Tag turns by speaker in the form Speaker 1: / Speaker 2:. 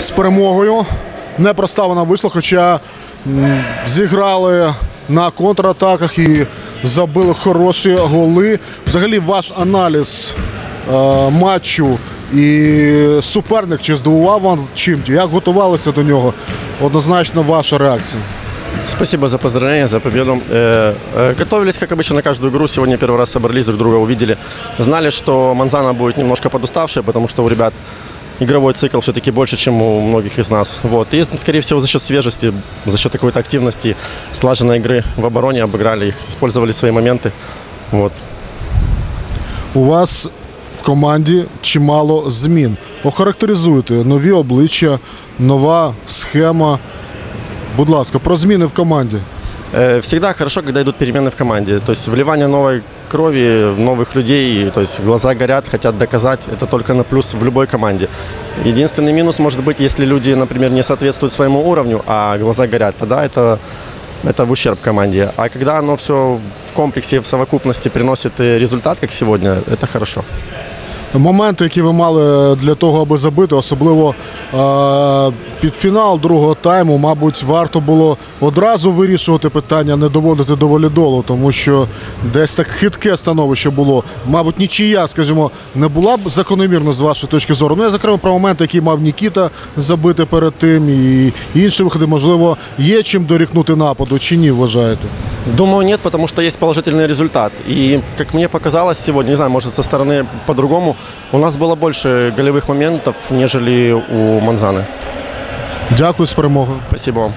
Speaker 1: з перемогою. Непроста вона вийшла, хоча м, зіграли на контратаках і забили хороші голи. Взагалі, ваш аналіз е, матчу і суперник чи здивував вам чим? Як готувалися до нього? Однозначно, ваша реакція.
Speaker 2: Спасибо за поздравления, за победу. Э, э, Готовились, как обычно, на каждую игру. Сегодня первый раз собрались, друг друга увидели. Знали, что Манзана будет немножко подуставшая, потому что у ребят игровой цикл все-таки больше, чем у многих из нас. Вот. И, скорее всего, за счет свежести, за счет какой-то активности, слаженной игры в обороне обыграли их, использовали свои моменты. Вот.
Speaker 1: У вас в команді чимало змін. Охарактеризуйте нові обличчя, нова схема. Будь ласка, про зміни в команді.
Speaker 2: Э, Всегда хорошо, когда идут перемены в команде. То есть вливание новой крови, новых людей, то есть глаза горят, хотят доказать, это только на плюс в любой команде. Единственный минус может быть, если люди, например, не соответствуют своему уровню, а глаза горят, тогда это, это в ущерб команде. А когда оно все в комплексе, в совокупности приносит э, результат, как сегодня, это хорошо.
Speaker 1: Моменти, які ви мали для того, аби забити, особливо е- під фінал другого тайму, мабуть, варто було одразу вирішувати питання, не доводити до волейболу, тому що десь так хитке становище було. Мабуть, нічия, скажімо, не була б закономірно з вашої точки зору. Ну, я зокрема про моменти, які мав Нікіта забити перед тим, і інші виходи, можливо, є чим дорікнути нападу, чи ні, вважаєте?
Speaker 2: Думаю, нет, потому что есть положительный результат. И, как мне показалось сегодня, не знаю, может, со стороны по-другому, у нас было больше голевых моментов, нежели у Манзаны.
Speaker 1: Дякую з перемогою.
Speaker 2: Спасибо вам.